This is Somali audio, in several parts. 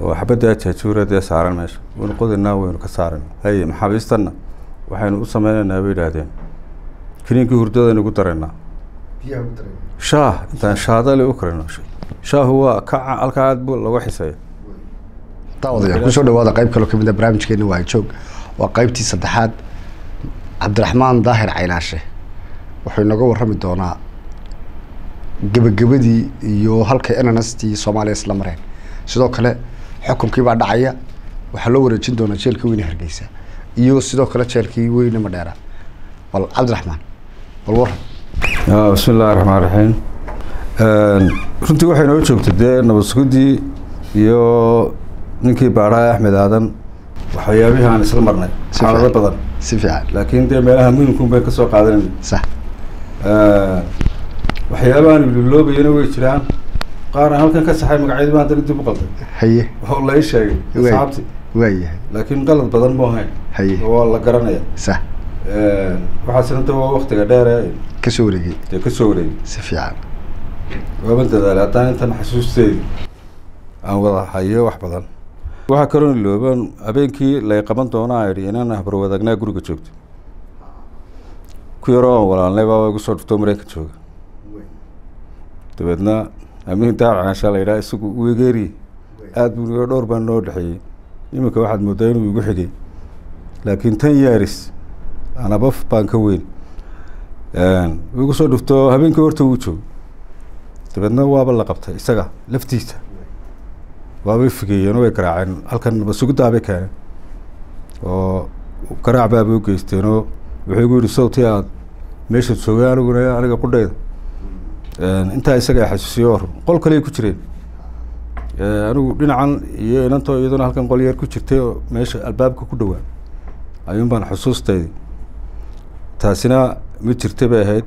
oo xabadda jaajuura dee saaran meesha. Waynu qodaynaa waynu ka saaran. Haye maxaabiistanna waxaynu u sameynaynaa bay yidhaahdeen kiniinkii hurdadaynu ugu daraynaa shaah intaan shaadale u karino. Shaahu waa ka halkaa aad bu lagu xiseeya daawadayaal ku soo dhawaada qayb kaloo ka mid a barnaamijkeena waa joog. Waa qaybtii saddexaad. Cabdiraxmaan daahir caynaashe wuxuu inooga warrami doonaa gebagabadii iyo halkay nnastii soomaaliya isla mareen. Sidoo kale xukunkii baa dhacaya. Waxaa loo wareejin doonaa jeelka weyne hargeysa. Iyo sidoo kale jeelkii weyne madheera bal cabdiraxmaan bal waran bismi illahi raxmaan raxiim runtii waxay noo joogtay dee nabad sugudii iyo ninkii baadhaha axmed aadan. Waxyaabihii aan isla marnay xaalado badan. Si fiican. Laakiin dee meelaha muhimkun bay ka soo qaadanayna sax. Waxyaabahan ililoobayana way jiraan qaar aan halkan ka saxay magacyadii baan haddana dib u qalday. Haye. Oo la ii sheegay Waay. asxaabtii waayahay laakiin qalad badan mu ahayn haye. Waa la garanaya. Sax waxaasina de waa waktiga dheer ee. Kasoo wareegay. Dee ka soo wareegay. Si fiican. Waaba dadaalay haddaan intan xasuusteedi aan wada hayo wax badan. Waxaa kaloo ilooban habeenkii lay qaban doonaa idhi inaan habarwadaagnaa guriga joogto ku yaroo aan walaalnay baaba igu soo dhuftoo mareykan jooga. Dabeedna amiin caashaa la yidhaha isagu uu egeeri. Aada buu niga dhowr baan noo dhexeeyey. Iminka waxaad moodaa inuu igu xigay. Laakiin tan yaaris anabaf baan ka weyn. Igu soo dhuftoo habeenkii horta wuu joog dabeedna waaba la qabtay isaga laftiisa. Waabay figeeyeen way garaaceen. Halkan nabadsugudaabay keeneen. Oo garaac baabay u geysteenoo wuxuu igu yidhi sawti aad meesha joogay aniguna aniga qudheyda intaa isaga xasuusiyo or qol kaley ku jireen. Anigu dhinacan iyo inantoo iyaduna halkan qol yar ku jirtay oo meesha albaabka ku dhowaa ayuun baan xusuustaydi taasina ma jirta bay ahayd.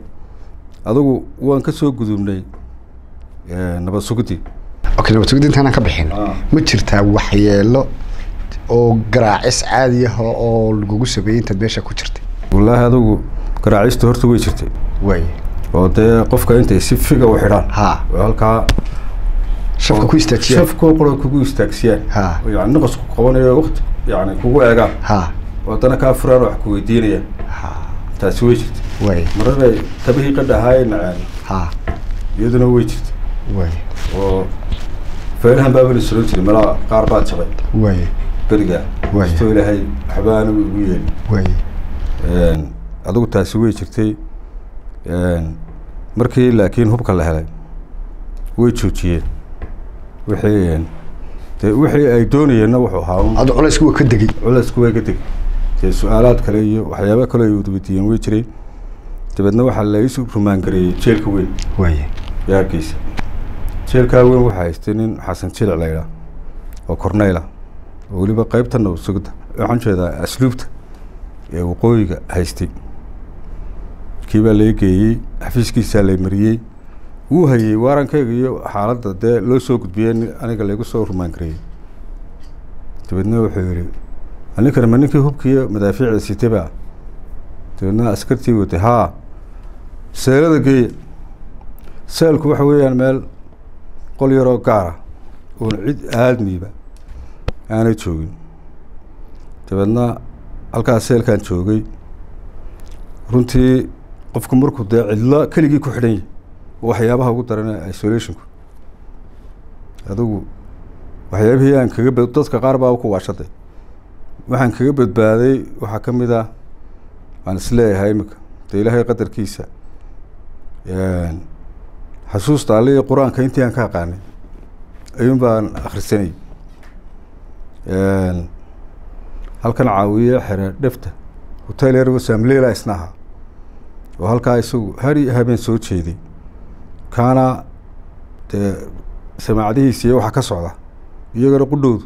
Adigu waan ka soo gudubnay nabad sugudii okay nabad intaanaan ka bixin. Ma jirtaa waxyeelo oo garaacis caadi ah oo- oo lagugu sameeyey intaad meesha ku jirtay? Wallaahi adigu garaacista horta way jirtay. Waay oo dee qofka intay si figa u xidhaan. Halkaa shafka ku istaajiyaan qura kugu istaagsiyaan yani naqasku qabanayo waqti yani kugu eegaan oo haddana kaa furaan wax ku weydiinayaan taasi way jirtay waay maraday tabihii qadhahaay naceen ha. Iyaduna way jirtay oo feerahan baaba la soo jiray malaa qaar baa jabay. Beriga. Kastoo ilaahay waxba anigu igu yeeli adigu taasi way jirtay markii laakiin hubka la helay way joojiyeen. Wixii wixii ay doonayeenna wuxuu ahaa adu culaysku waa ka degay. Culaysku way ka tegey dee su'aalaad kale iyo waxyaaba kale ay wadweydiiyeen way jiray dabeedna waxaa la isu rumaangareeyey jeelka weyn. Waay ee hargeysa jeelkaa weyn waxaa haystay nin xasan jilic la yidhaah oo korneyla oo weliba qeybta nabad sugidda waxaan jeedaa asluubta ee waqooyiga haystay kii baa lai geeyey xafiiskiisaa lay mariyey. Wuu hayey waarankeyga iyo xaaladda dee loo soo gudbiyey aniga laygu soo rumaangareeyey dabeedna wuxuu yihi ninkana ma ninkii hubkiiyo madaafiicda sitay baa. Dabeedna askartii watay haa seelada geeya seelku waxa weeyaan meel qol yaroo gaara oon cid aadmiiba aanay joogin. Dabeedna halkaas seelkaan joogay. Runtii qofku markuu dee cidlo keligii ku xidhan yahay oo waxyaabaha ugu daran isolationku. Adigu waxyaabihii aan kaga bad dadka qaar baa ku waashaday waxaan kaga badbaaday waxaa ka mid ah waan is leeyahay imika dee ilaahay qadarkiisa xasuusta iyo qur'aanka intii aan ka aqaanay ayuun baan akhrisanayay halkan caawiye xere dhefta hotel yar samlela isna ahaa oo halkaa isagu har iyo habeen soo jeeday kaana dee samaacadihiisa iyo waxaa ka socda iyagana qudhowdu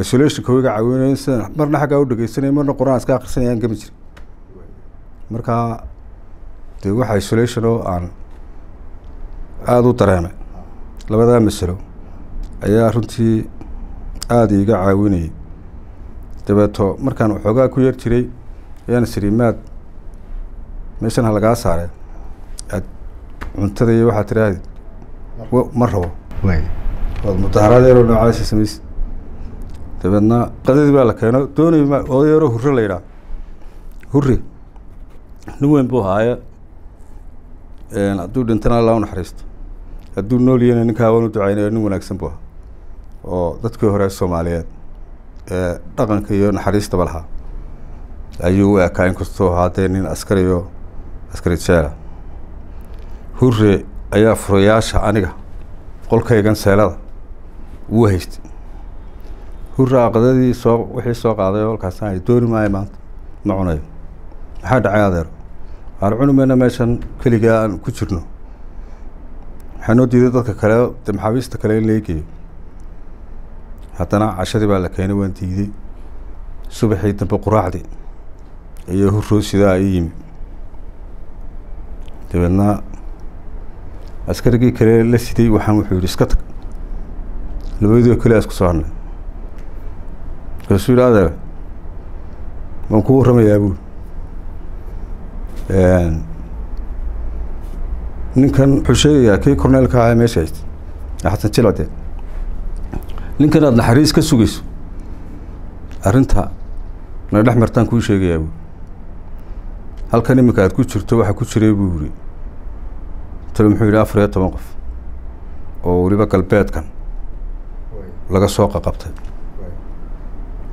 isolationka wiga caawinayn sida marna xaggaa u dhegeysanaya marna qur'aan iska akhrisanayaan gami jira markaa dee waxa isolation oo aan aada u dareemay. Labadaa masalo ayaa runtii aada iiga caawinayay. Dabeeto markaan waxoogaa ku yar jiray ayaan sirimaad meeshan ha lagaa saare aad cuntada iyo waxaa tiraahdi wa ma rabo. Waay ood mudaharaad yaroo noocaasi samaysid dabeedna qadadii baa la keeno doonay ma oday yaroo hurre la yidhaha hurre nin weyn buu haaye hadduu dhintana alla u naxariisto. Hadduu nool yahayna ninkaa waan u ducaynaya nin wanaagsan buu ahaa. Oo dadkii hore soomaaliyeed ee dhaqanka iyo naxariistaba lahaa. Ayuu u ekaa inkastoo haadee nin askari oo askari jeela hurre ayaa furayaasha aniga qolkaygan seelada. Uu haystay. Hurra aqdadii soo wixii soo qaaday idhi dooni maayo maanta. Ma cunayo. Maxaa dhacay adeer aan cuni mayna meeshan keligaa aan ku jirno. Waxaa noo diiday dadka kale? Maxaabiista kale in laga geeyo haddana cashadii baa la keenay waan diiday. Subaxii dambe quraacdii iyo hurroo sidaa i yimi dabeedna askarigii kale la siday waxaan wuxuu yidhi iska tag. Labadoo kale isku soo hadnay markaasuu yidhi adeer waan kuu warramayaa buuri ninkan wuxuu sheegayaa kii corneelka ahaa meesha haystay? Ee xasan jilcade ninkan aada naxariis ka sugayso. Arrinta na dhex martaan kuu sheegayaa buuri halkan iminka aad ku jirto waxaa ku jiray buu yidhi. Talo muxuu yidhi afar iyo toban qof oo weliba galbeedkan laga soo qaqabtay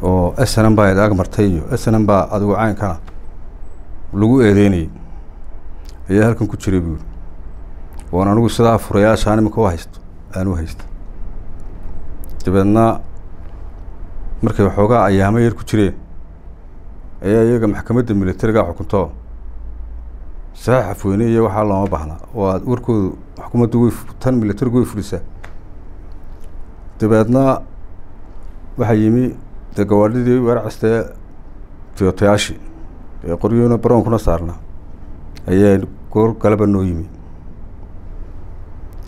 oo snm baa id ag martay iyo snm baa adigu caynkana lagu eedeynayay. Ayaa halkan ku jiray buu yidhi. Waan anigu sidaa furayaashaan iminka u haysto aan u haysta dabeedna markay waxoogaa ayaamo yar ku jireen. Ayaa iyaga maxkamadda militariga xukunto saxiix afweyne iyo waxaa looma baahnaa oo aad warkoodu xukuumaddu way tan militarigu way fulisaa. Dabeedna waxaa yimi dee gawaadhidii weerarcastee tiyootayaashii ee qoryoona baroonkuna saarnaa ayaa goor galaba noo yimi.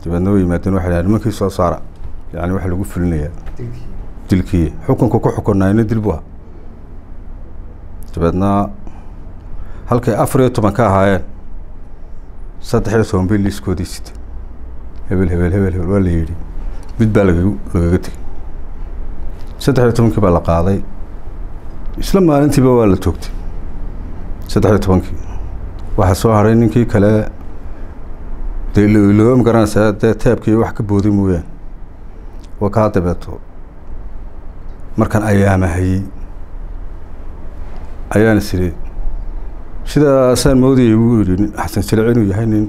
Dabeedna way yimaadeen waxay dhahan nimankii soo saara. Yacni waxa lagu fulinayaa. Dilkii. Xukunka ku xukunnayna dil bu aha dabeedna halkay afar iyo toban ka ahaayeen saddex iyo toban bay liiskoodii sita hebel hebel hebel hebel waa la yidhi. Mid baa laga lagaga tegey saddex iyo tobankii baa la qaaday. Isla maalintiiba waa la toogtay. Saddex iyo tobankii. Waxaa soo haray ninkii kale. Dee ilooba ma garanaysaa dee teebkii wax ka booday mooyaan. Waa kaa dabeeto. Markaan ayaamahayey ayaan is idhi sidaasaan moodayay buu yidhi xasan jilic inuu yahay nin.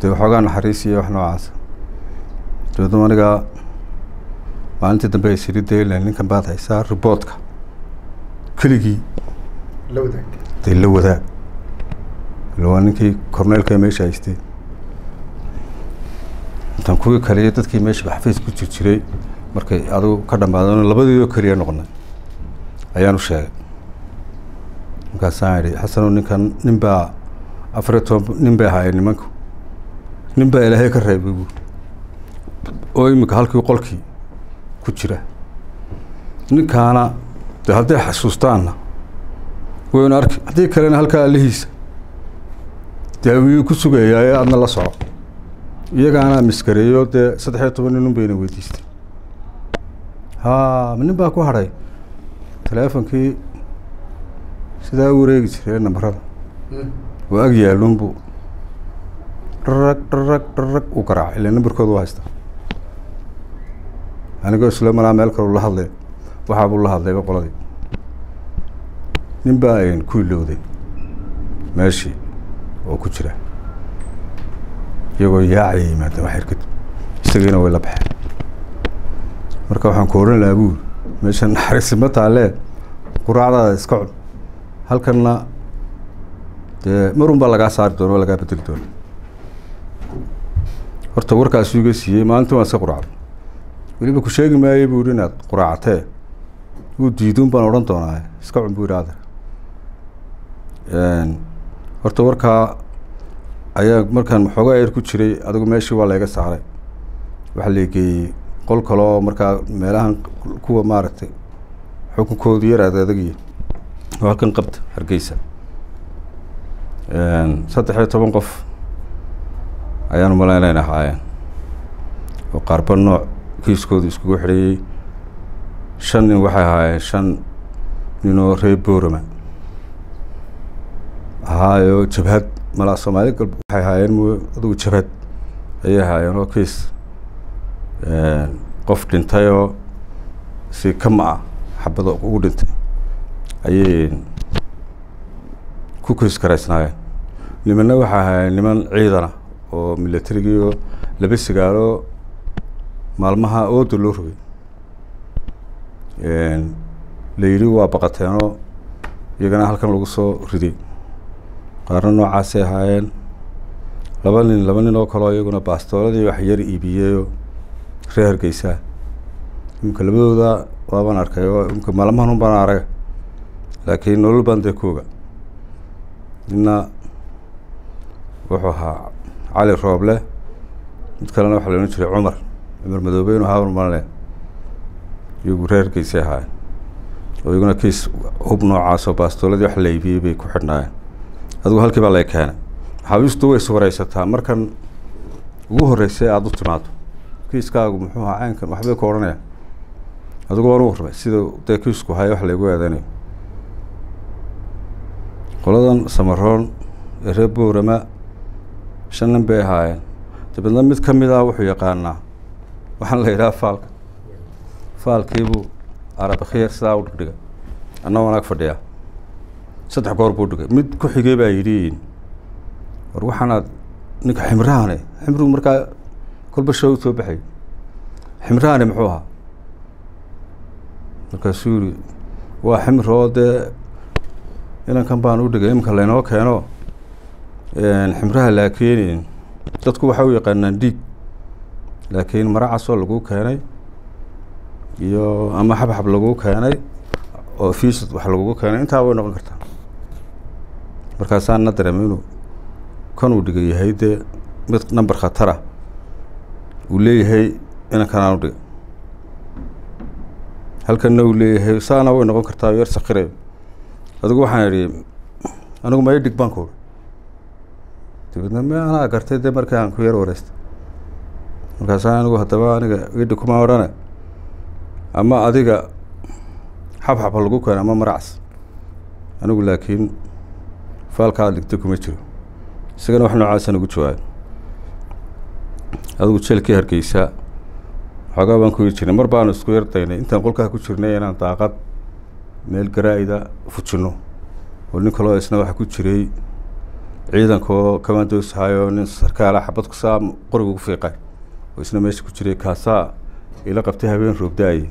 Dee waxoogaa naxariis iyo wax noocaasa dabeedna anigaa maalintii dambe ay siri daylan ninkan baad haysaa riboodka keligii dee la wadaag. Waa ninkii corneelka meesha haystay. Intaan kuwii kale iyo dadkii meesha xafiis ku jir jiray markay adigu ka dhammaadeen labadiioo keliya noqonay ayaan u sheegay markaasaan idhi xasano ninkan nin baa afariyo toban nin bay ahaayeen nimanku. Nin baa ilaahay ka reebay buur oo iminka halkii qolkii ku jira. Ninkaana dee hadday xasuustaanna waynu arki haddii kalena halkaa allihiisa dee ku sugayaa ee aadna la soco. Iyagaana miskareeyo dee saddex iyo toban nin un bayna weydiistay. Ha nin baa ku hadhay teleefonkii sidaa u wareegi jiray nambarada. Oo ag yaalunbu dharag dharag dharag u garaaca ila nambarkooda u haysta anigoo isla malaa meel kaleu la hadlay. Waxaabuu la hadlayba qoladii. Nin baa ayn ku ilowday. Meeshii oo ku jira. Iyagoo yaacaya yimaadeen wax yarkad isagiina way la baxeen. Marka waxaan ku odhan lahaa buuri meesha naxariisi ma taalee? Quraacdaada iska cun halkanna dee marun baa lagaa saari doona waa lagaa bedeli doona horta warkaasuu iga siiyey maalintii waan iska quraacday. Weliba ku sheegi maayey buu yihi inaad quraacatee? Wuu diiduun baan odhan doonaa iska cun buu yihi adeer horta warkaa ayaa markaan waxoogaa yar ku jiray adigu meeshii waa layga saaray. Waxaa la geeyey qol kale markaa meelahan kuwa maaragtay xukunkoodu yar aad oo halkan qabta hargeysa. Saddex iyo toban qof ayaan umalayn in ahaayeen oo qaarba nooc kiiskoodu iskugu xidhayey shan nin waxay ahaayeen shan ninoo reer boorama. Ahaayo jabhad malaa soomaali gal waxay ahaayeen adugu jabhad ayay ahaayeen oo kiis. Qof dhintayoo si kama ah xabada ugu dhintay ayay ku kiis karaysnaayeen nimanna waxay ahaayeen niman ciidana oo milatarigiio laba sigaalo maalmaha ooda loo rogay. La yidhi waa baqateenoo iyagana halkan lagu soo riday. Qaarna noocaasay ahaayeen. Laba nin laba nin oo kaleo iyaguna baastooladii wax yar iibiyeyoo reer hargeysaa imika labadooda waabaan arkay oo maalmahan un baan arag laakiin nolol baan dee nina wuxuu ahaa cali rooble mid kalena waxaa la odhan jiray cumar. Cumar madoobe inu haawar malale iyagu reer hargeysay ahaayeen oo iyaguna kiis hub noocaasoo baastooladii wax la bay ku xidhnaayeen. Adigu halkii baa lay keenay. Maxaabiistu way iswareysataa markan ugu horreysay aada u timaado kiiskaagu muxuu ahaa caynkan waxbay ku odhanayaan adigu waan u warramay sida dee kiisku haya wax laygu eedeynayo qoladan samaroon ee reer boorama shan nin bay ahaayeen. Dabeedna mid ka mid ah wuxuu yaqaanaa waxaan la yidhaha faalka. Faalkiibuu arabakhiyar sidaa u dhigdhiga anna wanaag fadhiyaa. Saddex goor buu dhigay. Mid ku xigay baa yidhi war waxaanaad ninka ximrahane ximrigu markaa kolba sha u soo baxay. Ximrahane muxuu ahaa? Markaasuu yihi waa ximr oo dee inankan baan u dhigay iminka laynoo keeno ximraha laakiin dadku waxay u yaqaanaan dhiig laakiin maracasoo lagu keenay iyo ama xabxab lagu keenay oo fiisad wax lagugu keenay intaa way noqon kartaa. Markaasaan na dareemay inuu kan uu dhigay yahay dee mid number khatara uu leeyahay inankanaan u dhigay. Halkanna uu leeyahay saana way noqon kartaa yar sakirayo adigu waxaan idhi anigu ma i dhig baan ku uri dabeedna me anaa gartay dee markii aan ku yar wareystay markaasaan anigu haddaba aniga idhig kuma odhane ama adiga xabxabha lagu keeno ama maracas. Anigu laakiin faalkaa dhigtay kuma jiro. Isagana wax noocaasaan ugu jawaabay adigu jeelkii hargeysa xoogaa baan ku yiri jirnay mar baanu isku yar daynay. Intaan qolkaa ku jirnay inaan daaqad meel garaa-ida fujinno oo nin kaloo isna waxa ku jiray ciidankoo kamandoosahayoo nin sarkaala xabad kusaa qoriga ugu fiiqay. Oo isna meesha ku jiray kaasaa ila qabtay habeen roogda-aye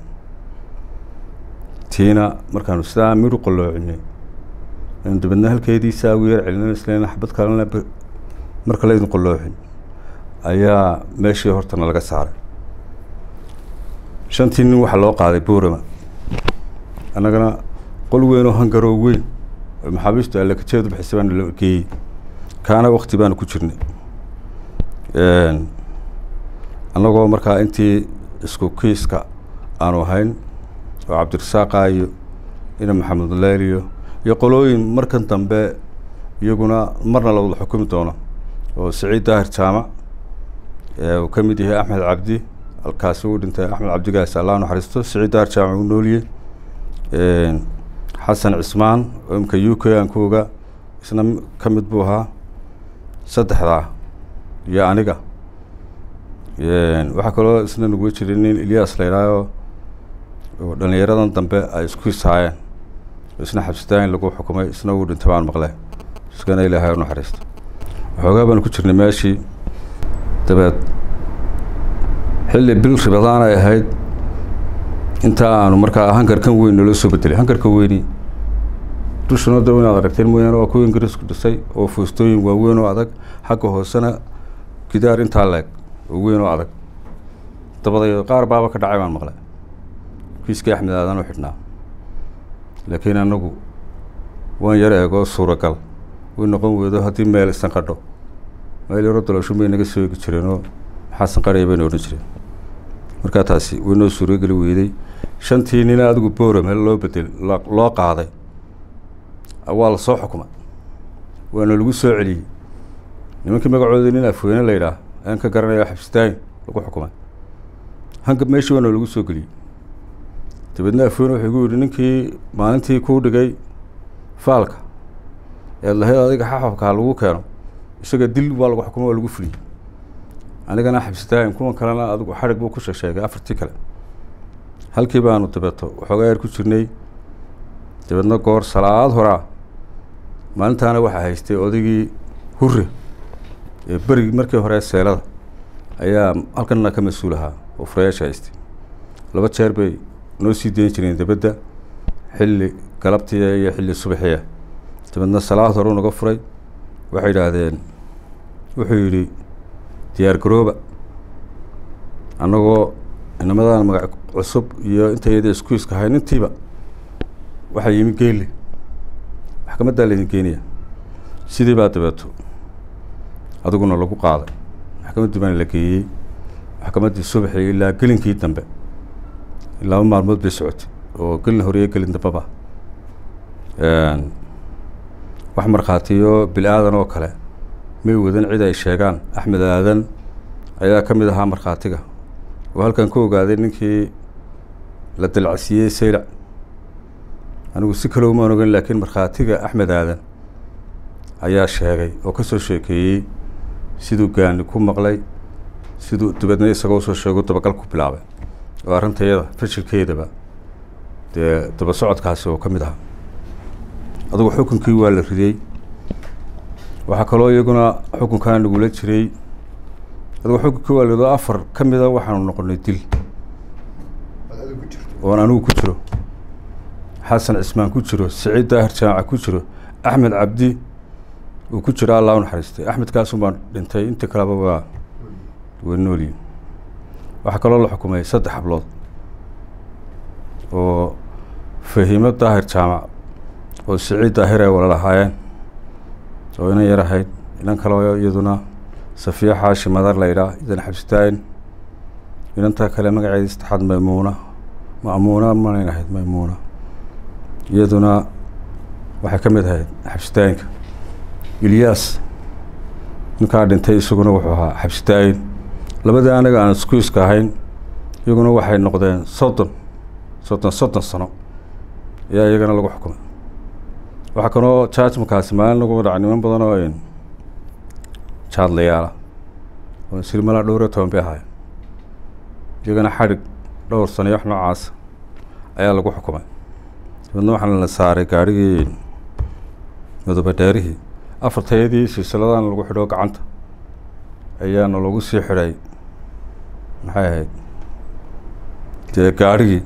tiina markaanu sidaa midhu qalloocinay anu dabeedna halkeediisaa ugu yar celina islan xabad kalena marka laydin qalloocin ayaa meeshii hortana laga saaray. Shantii nin waxaa loo qaaday boorama annagana qol weyn oo hangaroo weyn oo maxaabiistu bixisay baanu la geeyey kaana wakti baanu ku jirnay. Annagoo markaa intii isku kiiska aanu ahayn oo cabdirasaaqa iyo ina maxamed leeliyo iyo qolooyin markan dambe iyaguna marna la wada xukumi doono oo siciid daahir jaamac uu ka mid yahay axmed cabdi halkaasi uu dhintay axmed cabdigaas allah naxariisto siciid daahir jaamac uu nooliyey xasan cismaan oo imika u k aan ku ogaa isna ka mid buu ahaa saddexdaa iyo aniga. Waxaa kaloo isna nagu jiray nin elias la idhaayo oo dhalinyaradan dambe ay isku isaayeen isna xabsidaayin lagu xukumay isna uu dhintay baan maqle iskana ilaahay u naxariisto waxoogaa baanu ku jirnay meeshii dabeed. Xilli bil ribadaan ay ahayd inta aanu markaa hankarkan weyn naloo soo bedelay hankarka weyni dushano da inaad aragteen mooyaane waa kuwa ingiriisku dhisay oo foostooyin waaweyn oo adag xagga hoosena gidaar intaa leeg oo weyn oo adag. Dabadeed qaar baaba ka dhacay baan maqlay. Kiiskii axmed aadan u xidhnaa. Laakiin anagu waan yar eegoo suuragal. Way noqon weydo haddii meel isan qadho. Meel yaro daloosho bay naga soo egi jireenoo maxaa sanqarhaya bayna odhan jireen. Markaa taasi way noo suurogeli weyday shantii nina adigu boram hel loo bedel loo qaaday. Waa la soo xukumay. Waana lagu soo celiyey. Nimankii magacooda nin afweyne la yidhaah aan ka garanaya xabsitaayin lagu xukumay. Hanga meeshii waana lagu soo geliyey. Dabeedna afweyne wuxuu igu yidhi ninkii maalintii kuu dhigay faalka eed lahayd adiga xaxabka lagu keeno isaga dil waa lagu xukumo waa lagu fuliyey. Anigana xabsitaayin kuwan kalena adigu xadhig buu ku sheegsheegay afartii kale halkii baanu dabeeto. Waxoogaa yar ku jirnay. Dabeedna goor salaad horaa maalintaana waxaa haystay odaygii hure ee berigii markii hore seelada. Ayaa halkanna ka mas'uul ahaa oo furayaasha haystay. Laba jeer bay noo sii dayn jireen dabadda xilli galabtiya iyo xilli subaxiya. Dabeedna salaad hore u naga furay. Waxay yidhaahdeen wuxuu yidhi diyaar garooba. Annagoo inamadan magac cusub iyo intayada iskuiska ahayn intiiba waxaa yimi geelle maxkamaddaa laydin geenaya sidii baa dabeeto. Adiguna lagu qaaday. Maxkamaddii baana la geeyey. Maxkamaddii subaxii ilaa gelinkii dambe. Laba maalmood bay socotay oo gelin horeyo gelin dambeba wax markhaatiyo bil aadan oo kale may wadan cid ay sheegaan. Axmed aadan ayaa ka mid ahaa markhaatiga oo halkan ka ogaaday ninkii la dalcasiiyey saylac anigu si kale umaan ogan laakiin markhaatiga axmed aadan ayaa sheegay oo ka soo sheekeeyey siduu gaani ku maqlay siduu dabeedna isagoo u soo sheego dabagal ku bilaabay. Oo arrintayada fashilkeedaba dee daba socodkaasi oo ka mid aha adugu xukunkii waa la ridey waxaa kaloo iyaguna xukunkaa nagula jiray la rido afar. Ka mida waxaanu noqonay dil oon anigu ku jiro. Xasan cismaan ku jiro. Siciid daahir jaamaca ku jiro. Axmed cabdi uu ku jiro. Allah u naxariistay. Axmed kaasun baan dhintay. Inta kaleba waa waa noolyihin waxaa kaloo la xukumay saddex hablood oo fahiimo daahir jaamac oo siciid daahir ay wala lahaayeen oo inan yar ahayd. Inan kaleo iyaduna safiya xaashi madar la yidhaah idan xabsitaayin inantaa kale magaceeda saddexaad maymuuna ma'muuna manayn ahayd maymuuna. Iyaduna waxay ka mid ahayd xabsitaayinka ilyaas ninkaa dhintay isaguna wuxuu ahaa xabsitaayin labadii anaga aan iskuiska ahayn iyaguna waxay noqdeen soddon soddon soddon sano ayaa iyagana lagu xukumay. Waxaa kaloo jajmakaasi maalin lagu dhaca niman badan oo jaadlayaala oo sirmalaa dhowr iyo toban iyagana xadhig dhowr sano iyo wax noocaasa ayaa lagu xukumay dabeedna waxaana la saaray gaarhigii madoobe dheerihii afartayadii silsiladana lagu xidho gacanta ayaana lagu sii xidhay maxay ahayd dee gaarhigii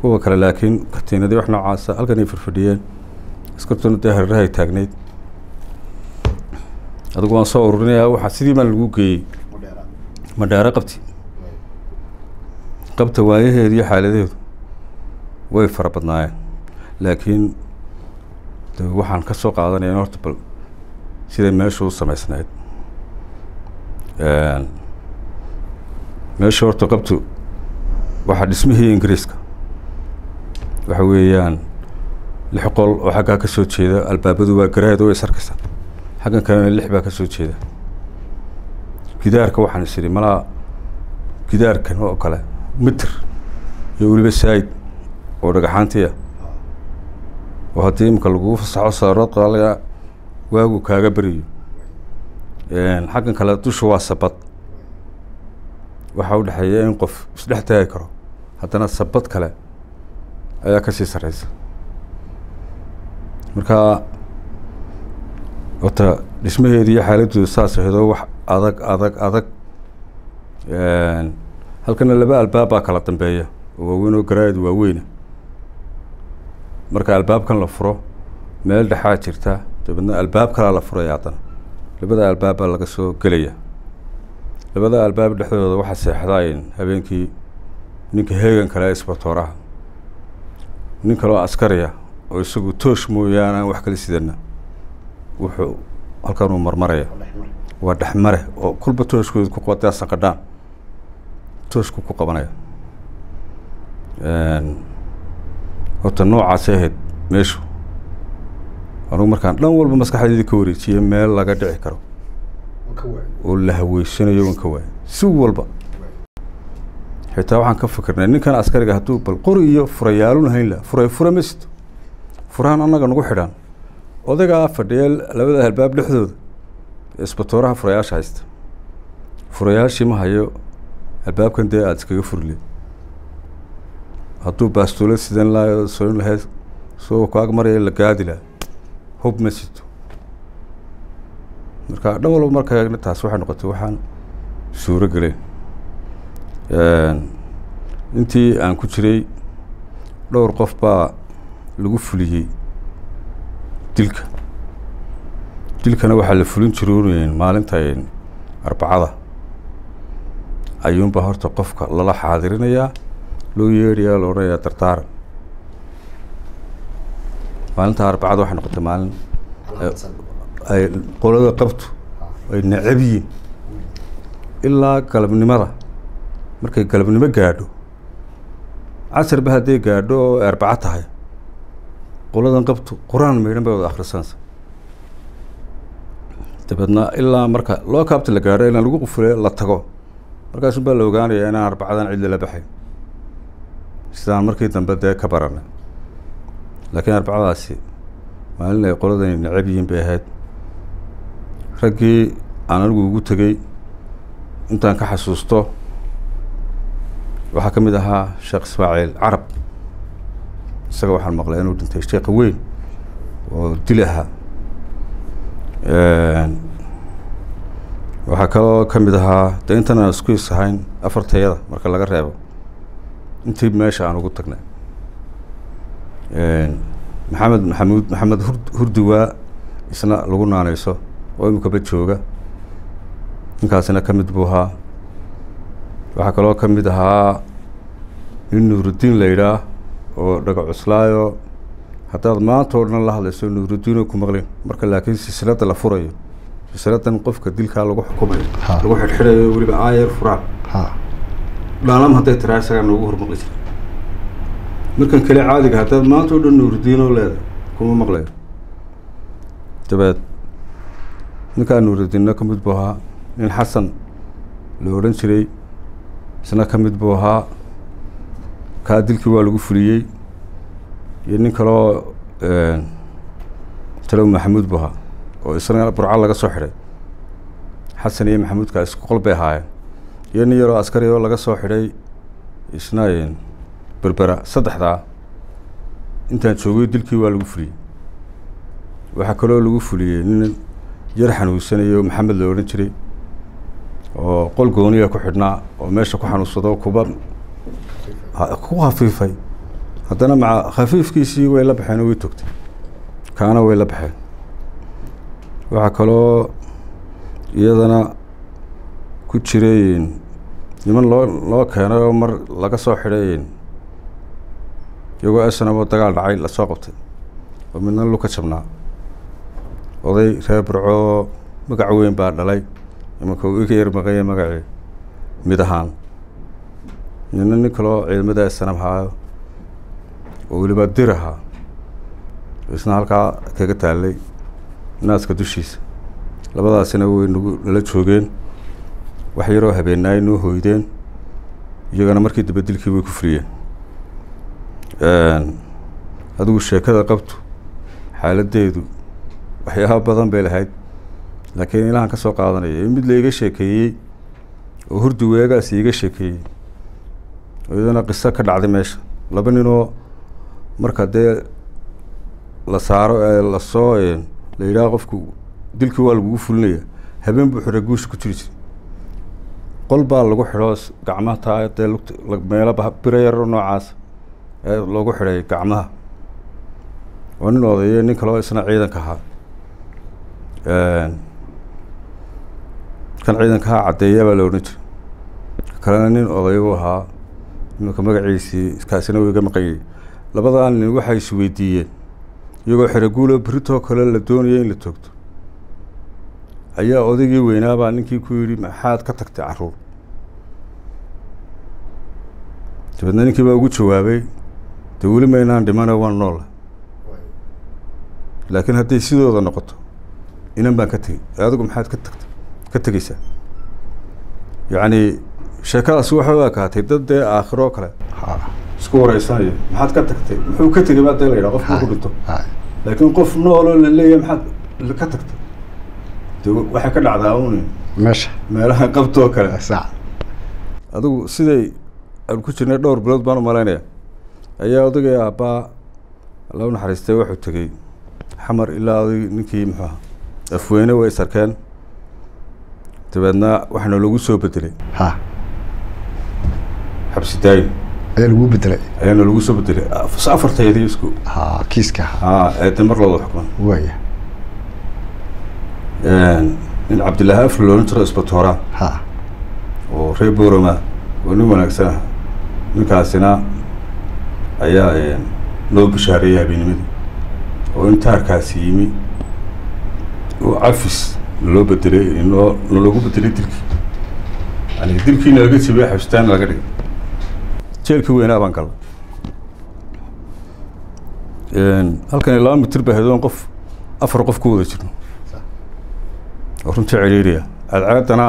kuwa kale laakiin katiinadii wax noocaasa halkan ay firfadhiyeen askartuna dee hareerahay taagneyd adigu waan soo ururinayaa waxaa sidii baan lagu geeyey. Madheero qabti. Qabta waayaheedu iyo xaaladeedu way fara badnaayeen. Laakiin de waxaan ka soo qaadanaya in horta bal siday meeshu u samaysnayd. Meesha horta qabtu waxaa dhismihii ingiriiska. Waxa weeyaan lix qol oo xaggaa ka soo jeeda albaabadu waa garaad way sarkaysa xaggan kalena lix baa ka soo jeeda. Gidaarka waxaan is idhi malaa gidaarkan oo kale mitir iyo weliba saayid oo dhagaxaantiya oo haddii imika lagugu fasaxo saarood qaalaga waagu kaaga beriyo. Xaggan kale dusha waa sabad. Waxaa u dhexeeya in qof isdhex taagi karo haddana sabad kale ayaa ka sii sarreysa. Marka horta dhismaheedi iyo xaaladooda saas aheedoo wax adag adag adag. Halkana laba albaab baa kala dambeeya. Oo waaweyn oo garaayad waaweyna marka albaabkan la furo meel dhexaa jirta dabeedna albaab kalaa la furaya haddana labada albaab baa laga soo gelaya. Labada albaab dhexdooda waxaa seexdayn habeenkii ninka heegan kale isbatooraha nin kaloo askariya oo isagu toosh mooyaane aan wax kala sidana wuxuu halkanuu marmaraya waa dhexmare oo kulba tooshkooda ku qabataa sanqadhaan tooshku ku qabanaya. Horta noocaasay ahayd meeshu. Anugu markaan dhan walba maskaxdeedii ka wareejiye meel laga dhici karo. Oo la haweysanayo wan ka waaya si walba. Xitaa waxaan ka fikirnay ninkan askariga hadduu bal qori iyo furayaalun hayn la furay fura ma sito furahan annaga nagu xidhaan odagaa fadhiya labada albaab dhexdooda. Isbatooraha furayaasha haysta. Furayaashii ma hayo albaabkan dee aada iskaga furle hadduu baastoolad sidan lahayo soon lahayd soo kaag maraya la gaadi laha hub ma sito. Marka dhan walba marka taas waxay noqotay waxaan suuro geleyn intii aan ku jiray dhowr qof baa lagu fuliyey dilka. Dilkana waxaa la fulin jiroon maalinta arbacada. Ayuunbaa horta qofka lala xaadirinayaa loo yeedhayaa la odhanayaa dardaaran maalinta arbacada waxay noqotay maalin ay qolada qabtu ay necab yihiin. Ilaa galabnimada. Markay galabnimo gaadho casarba hadday gaadho oo arbaco tahay qoladan qabtu qur'aan maydhan bay wada akhrisanaysa dabeedna ilaa marka loo kaabta la gaadho inaan lagu qufule la tago. Markaasun baa la ogaanayaa inaan arbacadan cid lala baxayn sidaan markii dambe dee ka baranay. Laakiin arbacadaasi maalin ay qoladani necab yihiin bay ahayd. Raggii aan anigu ugu tegey intaan ka xasuusto waxaa ka mid ahaa sheekh ismaaciil carab isaga waxaan maqlay inuu dhintay sheekha weyn oo dil ahaa waxaa kaloo ka mid ahaa dee intan aan isku is ahayn afartayada marka laga reebo intii meesha aan ugu tagnay. Maxamed maxamuud maxamed hur hurdiwaa isna lagu naaneyso oo imikaba jooga. Ninkaasina ka mid buu ahaa. Waxaa kaloo ka mid ahaa nin nuuruddiin la yidhaah oo dhaga cuslaayo. Haddaad maanta oo dhan la hadlayso nuuruddiinoo ku maqlin marka laakiin silsiladda la furayo silsiladan qofka dilkaa lagu xukumayo lagu xidhxidhayo weliba aayer furaan. Dhaalam hadday tiraa isagaa noogu hormaqli. Jira markan kale caadiga haddaad maanta oo dhan nuuruddiinoo leedahay kuma maqlayo. Dabeed ninkaa nuuruddiinna ka mid buu ahaa nin xasan la odhan jiray. Isna ka mid buu ahaa kaa dilkii waa lagu fuliyey. Iyo nin kaloo talow maxamuud buu ahaa oo isna burco laga soo xidhay. Xasan iyo maxamuudka isku qol bay ahaayeen. Iyo nin yaroo askari oo laga soo xidhay isna berbera saddexdaa. Intaan joogay dilkii waa lagu fuliyey. Waxaa kaloo lagu fuliyey nin yar xanuunsanayo maxamed la odhan jiray oo qol gooniya ku xidhnaa oo meesha ku xanuunsado kuba ku khafiifay. Haddana maca khafiifkiisii way la baxeen way togtay. Kaana way la baxeen. Waxaa kaloo iyadana ku jiray niman loo loo keenay oo mar laga soo xidhay iyagoo snamo dagaal dhacay la soo qabtay. Oo midna luka jabnaa. Oday reer burco magac weyn baa dhalay. Imanka uu iga yar maqanya magacii mid ahaan nina nin kaloo ciidamada snam haayo oo weliba dir ahaa isna halkaa kaga taalay naaska dushiisa labadaasina way nagu nala joogeen. Wax yaroo habeenaaye noo hoydeen iyagana markii dambe dilkii way ku fuliyeen adigu sheekada qabtu xaaladdeedu waxyaaba badan bay lahayd. Laakiin ilahan ka soo qaadanaya in mid laiga sheekeeyey oo hurdi weegaas iiga sheekeeyey iyadana qiso ka dhacday meesha. Laba ninoo marka dee la saaro la soo la yidhaha qofku dilkii waa lagugu fulinaya habeen buu xidha guusha ku jiri jira qol baa lagu xidho gacmaha taa dee lugt meelo biro noocaas ee loogu xidhay gacmaha. Oo nin odayo nin kaleo isna ciidanka ahaa. Kan ciidanka ahaa caddeeya baa la odhan jiray. Kalena nin odayo u ahaa iminka magaciisii kaasina uu iga maqanyay labadaa nin waxay is weydiiyeen iyagoo xeraguulo beritoo kale la doonaya in la toogto. Ayaa odaygii weynaabaa ninkii ku yidhi maxaad ka tagtay carruur? Dabeedna ninkii baa ugu jawaabay dee weli maynaan dhimana waan noola. Laakiin hadday sidooda noqoto inan baan ka tegey adigu maxaad ka tagtay? Ka tegeysaa yacni sheekadaasi waxay u ekaatay dad dee aakhiro kale. Ha. Isku wareysanaya maxaad ka tagtay? Muxuu ka tegay baa dee la yidhaha ha. ku dhinto ha. Laakiin qof nooloo la leeyahay maxaad ka tagtay? De waxay ka dhacdaa un meesha. meelaha qabtoo kale. Adigu siday aan ku jirnay dhowr bilood baan u malaynaya ayaa odagay aabbaa alla u naxariistay wuxuu tegey xamar ilaa oday ninkii muxuu aha afweyne way is arkeen dabeedna waxaana lagu soo bedelay ha xabsi daayin ayaa lagu bedelay ayaana lagu soo bedelay af- afarteedii isku. Ha kiiska. Haa eede mar looda xukman waaya nin cabdillaahi afri loolan jiro isbatoora. Ha. Oo reer boorama oo nin wanaagsan. Ah ninkaasina ayaa loo bishaareeyay habeenimadii oo in taarkaasi yimi. Oo cafis naloo bedelay noo nalagu bedelay dilkii. Yani dilkii nalaga jibiyay xabsitaan laga dhigay jeelkii weynaa baan galnay halkan laba mitir ba hadoon qof afar qof ku wada jirno. Oo runtii ciriiriya. Cadceedana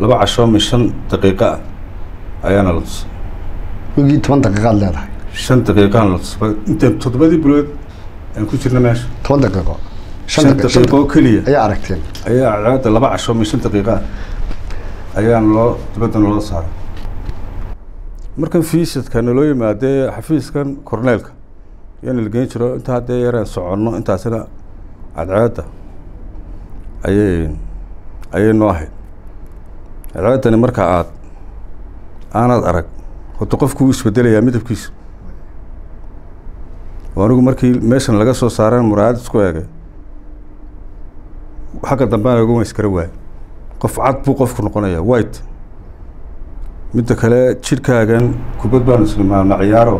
laba casho min shan daqiiqa ah ayaana la tusay. Wigii toban daqiiqaad leedahay? Shan daqiiqaan la tusay. Intaan toddobadii bilood aan ku jirna meesha? Toban daqiiqo. Shan daqiiqo. keliya. Ayaa aragteen. Ayaa cadceedda laba casho min shan daqiiqa ah ayaana loo dibadda naloo saaray markan fiisadka naloo yimaadee xafiiskan korneelka yaana la geyn jiro intaa haddee yareen soconno intaasina cadceedda ayay ayay noo ahayd. Cadceeddani marka aad aanad arag horta qofku wuu isbedelayaa midabkiisu. Oo anigu markii meeshan laga soo saareen muraayad isku eegay xagga dambeana uga weyskara waayo qof cad buu qofku noqonayaa white midda kale jidhkaagan kubad baanu islimaamna ciyaaro.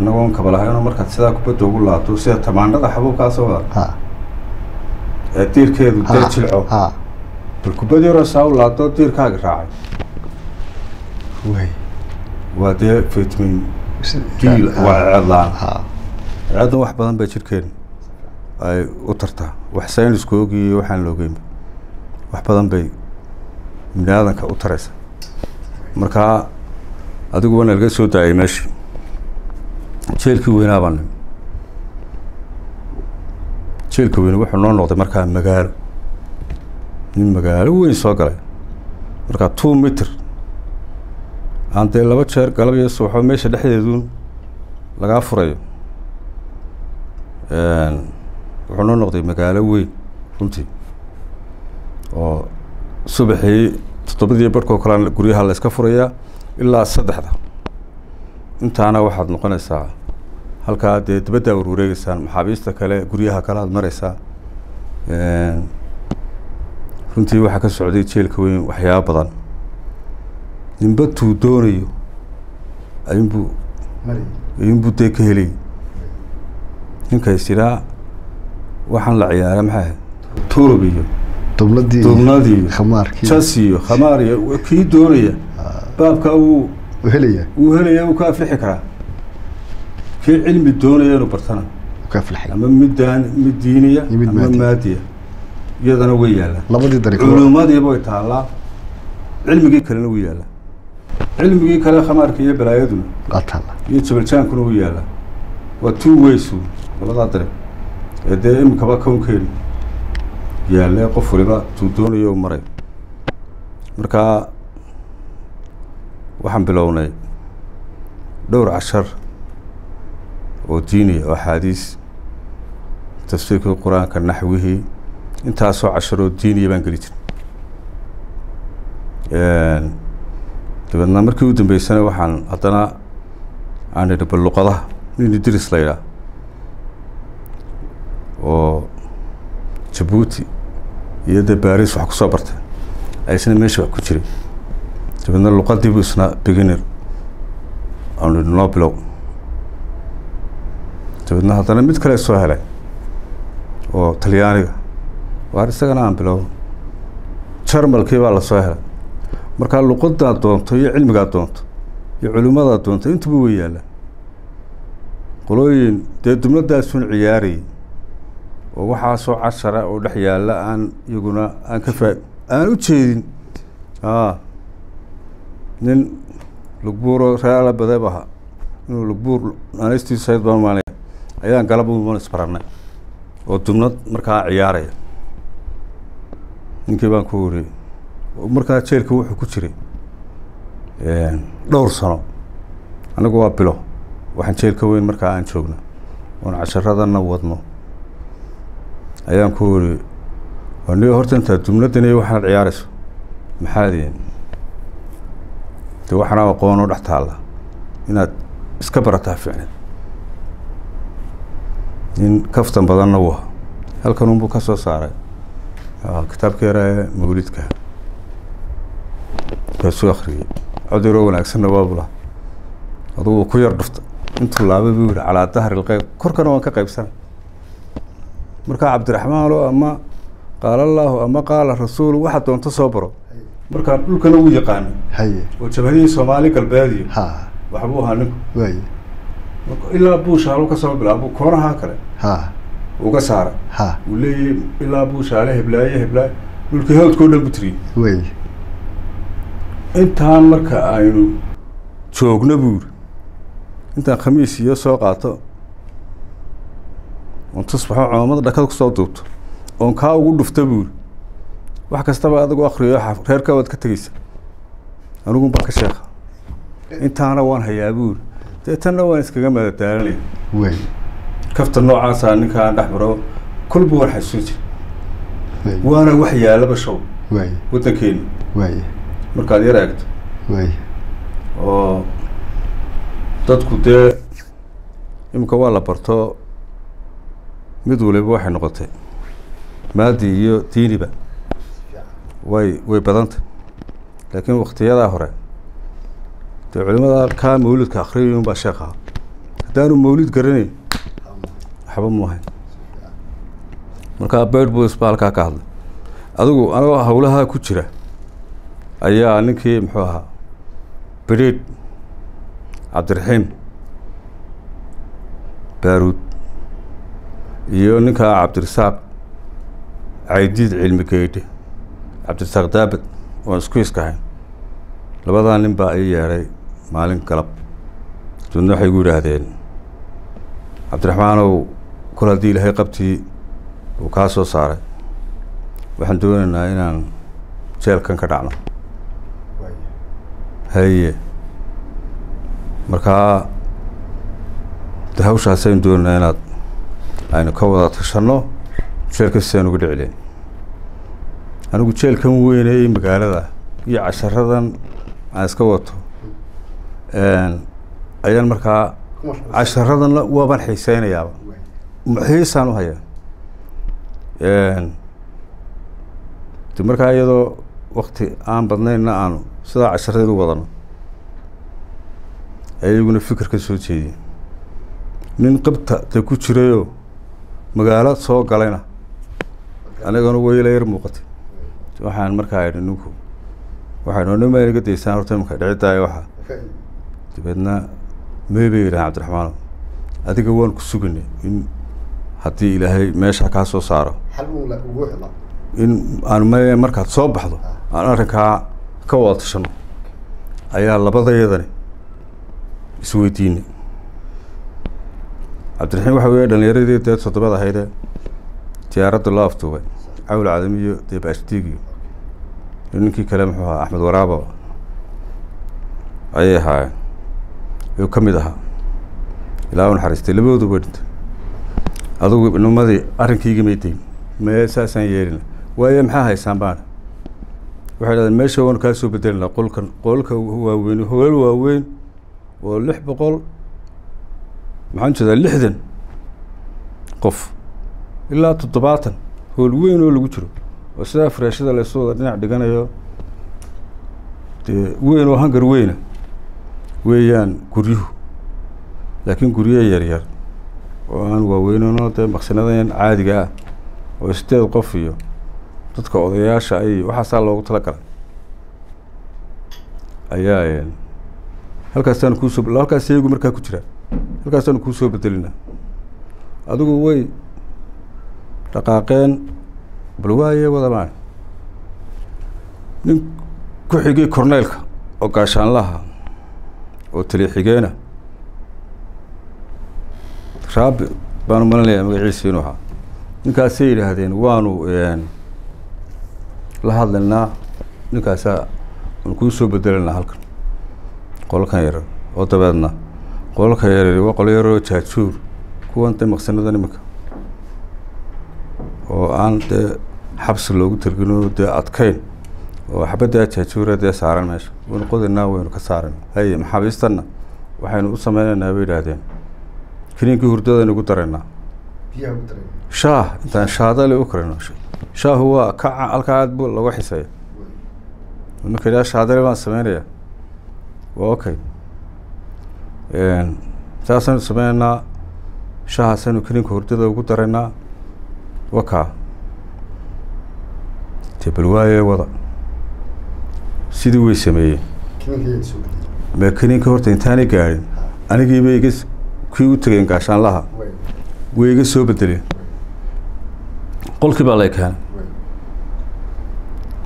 Inagoon kaba lahaynoo markaad sidaa kubadda ugu laato sida tamaandhada xabuubkaasoo ah ha. Ee diirkeedu dee jilco. Ha. Bal kubad yaroo saa u laato diirkaaga raacay. Waa dee vitamin d waa ceedlaan ha. Ceeddan wax badan bay jidhkeena ay u tartaa. Wax saynisku ogiyo waxaan la ogeynba wax badan bay bini aadanka u taraysa markaa adigu waana laga soo daayay meeshii jeelkii weynaa baan nimi jeelka weyne wuxuu noo noqday markaa magaalo. Nin magaalo weyn soo galay. Markaa two mitr aan dee laba jeer galab iyo subaxo meesha dhexdeeduun lagaa furayo. Wuxuu noo noqday magaalo weyn runtii. Oo subaxii toddobadii barhkoo kalean guryaha la iska furayaa ilaa saddexda. Intaana waxaad noqonaysaa halkaa dee dibaddaa warwareegeysaan maxaabiista kale guryaha kale aad mareysaa runtii waxaa ka socday jeelka weyn waxyaaba badan. Ninba tuu doonayo ayunbuu ayunbuu dee ka helay. Ninkays idhaa waxaan la ciyaara maxay ahayd turub iyo dubladii duubnad iyo khamaarkii jas iyo khamaar iyo kii doonaya baabkaa wuu helaya? wuu helaya wuu ka aflixi karaa. Kii cilmi doonaya inuu bartana ama mid daan mid diiniya ama maadi. maadiya. Iyadana way yaallaan. Labadii dariiqo culumadiiba way taallaa. Cilmigii kalena wuu yaallaa cilmigii kale khamaarka iyo balaayaduna taalla iyo jabaljaankuna wuu yaallaa waa two ways labadaa dariiq. Ee dee imikaba kownkeenu yaalle qof waliba tuu doonayo u maray. Markaa waxaan bilownay dhowr cashar oo diiniya oo axaadiis tafsiirkii qur'aanka naxwihii intaasoo cashar oo diiniya baan geli jiray. Dabeedna markii u dambeysana waxaan haddana aan idhi bal luqadaha nin idris la yidhaah oo jabuuti iyo dee baris wax ku soo bartay. Aysna meesha wax ku jiray dabeedna luqadiibu isna beginner. Aanu idhi noo bilow. Dabeedna haddana mid kale soo helay oo talyaaniga waar isagana aan bilow. Jarmalkii baa la soo helay. Markaa luqadaad doonto iyo cilmigaad doonto iyo culimmadaad doonto intuba way yaallaan qolooyin dee dumladaasun ciyaarayay oo waxaasoo cashara oo dhex yaalla aan iyaguna aan ka faa aan u jeedin. A nin lugbuuro reala badeeb ahaa inuu lugbuur naanaystiisayd baan maanaya. Ayaan galab uman isbarannay oo dubnad markaa ciyaaraya. Ninkii baan ku wiri markaa jeelka wuxuu ku jiray dhowr sano. Anigu waa bilo waxaan jeelka weyn markaa aan joogna oon casharadana wadno ayaan ku wiri ni horta intaa dubnadan iyo waxaad ciyaarayso. Maxaadiin de waxaana aqoonoo dhex taalla inaad iska barataa ficneed nin kaftan badanna waa halkan unbuu ka soo saaray. Kitaabka yaraaye mawlidka. Kaasuu akriyey codiroo wanaagsanna waabula. Adugu ku yar dhufta intuu laabay buu yihi calaa dahri lqeyb korkana waan ka qaybsana markaa cabdiraxmaano ama qaala allaahu ama qaala rasuulu waxaa doonto soo baro. Markaa dhulkana wuu yaqaana haye. Oo jabhadihii soomaali galbeediyo. Waxbuu ahaa ninku ilaa buushaalo ka soo bilaabo koonahaa kale uga saara. Ha. Uu leeyahy ilaa buushaale heblaaye heblaaye. Dhulkii hawdkao dhan bu tiriyey waaye. Intaan marka aynu joogno buu yiri intaan khamiis iyo soo qaato oon tusbaxo coomada dhakada ku soo duubto. Oon kaa ugu dhufta buu yiri wax kastaba adigu akriyo reerkaa waad ka tegeysa. Anigun baa ka sheeka intaana waan hayaa buu yiri deetanna waan iskaga madadaalanaya waaye kafta noocaasaa ninkaan dhex maro kolba waan xasuusin jira waaye waana wax yaalaba show. Waaye waddankeena waaye markaad yar eegto. Waaye oo dadku dee iminka waa la barto mid waliba waxay noqotay. Maadi iyo diiniba way way badantay. Laakiin waktiyadaa hore dee culimada kaa mawlidka akriyay unbaa sheekh aha haddaanu mawlid garanayn waxba mu ahayn markaa bird boys baa halkaa ka hadlay. Adigu anagoo hawlahaa ku jira ayaa ninkii muxuu ahaa beriid cabdiraxiim baaruud iyo ninkaa cabdirasaaq caydiid cilmi geydhe cabdirasaaq daabad oon isku iskahayn labadaa nin baa ii yeedhay maalin galab. Dabeedna waxay igu yidhaahdeen cabdiraxmaanow kol haddii ilaahay qabtii uu kaa soo saaray. Waxaan doonaynaa inaan jeelkan ka dhacno. Haye. Markaa de hawshaasaynu doonaynaa inaad aynu ka wada tashanno jeelka sidaan uga dhicilen anigu jeelkan weynayey magaalada iyo casharadan aan iska wato ayaan markaa casharadanna waabaan xiiseynayaaba xiisaan u hayaa de markaa iyadoo wakti aan badnaynna aanu sidaa casharadeen u wadano. Ayaguna fikir ka soo jeediye nin qabta de ku jirayoo magaalo soo galayna. Anigana wayla yar muuqatay. Waxaan markaa idhi ninku waxaynu nima inaga daysaan horta imika dhicidaayo waxa. Dabeedna mee bay yidhahan cabdiraxmaano adiga waan ku suganay in haddii ilaahay meesha kaa soo saaro in aan m markaad soo baxdo aan arrinkaa ka wada tashano ayaa labadayadani isweydiinay cabdiraxiim waxa weeye dhalinyaradii dee toddobad ahaydee diyaaradda loo aftuubay. Cawl cadami iyo dee baashdiig iyo ninkii kale muxuu ahaa axmed waraabo. Ayay ahaayeen. Ayuu ka mid ahaa. Ilaa u naxariistay labadoodu dhintay adugu nimadii arrinkayga may dayn mee saasaan yeelina waaye maxaa haysaan baana? Waxay dhahdeen meesha waanu kaa soo bedelina qolkan qolka waaweyn hoolal waaweyn oo lix boqol maxaan jeedaa lixdan qof ilaa toddobaatan hool weyn oo lagu jiro. Oo sidaa faraashada laysu wada dhinac dhiganayo. Dee weyn oo hangar weyna weeyaan guryuhu. Laakiin guryo yaryar oo aan waaweynano dee maqsinadan caadiga ah oo sideed qof iyo dadka odayaasha ay waxaasaa loogu tala galay. Ayaa halkaasaanu kuusoo halkaas iyagu markaa ku halkaasaanu kuusoo bedelina. Adigu way dhaqaaqeen bal waaye wadamaan. Nin ku xigay corneylka oo gaashaanlaha oo tali xigeena raabi baanu malinaya magaciisa inuu ahaa. Ninkaasay yidhaahdeen waanu la hadlaynaa ninkaasaa aan kuu soo bedelanaa halkan qolkan yarar oo dabeedna qolka yarar waa qolo yaroo jaajuur. Kuwan dee maqsanada nimanka oo aan dee xabsi loogu talgino dee adkeyn oo xabaddaa jaajuura dee saaran meesha. Waynu qodaynaa waynu ka saaran haye maxaabiistanna waxaynu u sameynaynaa bay yidhaahdeen kiniinkii hurdadaynu ugu daraynaa shaah intaan shaadale u karino shaahu waa ka halkaa aad bu lagu xiseeya ninka idhaha shaadale baan sameynaya waa okay saasaynu sameynaynaa shahaasaynu kiniinka hurdada ugu daraynaa wakaa dee wada sidii way sameeyeen mee kiniinka horta intaanay gaadhin anigiiba iga kii u tegeen gaashaanlaha way iga soo bedeleen qolkii baa lay keenay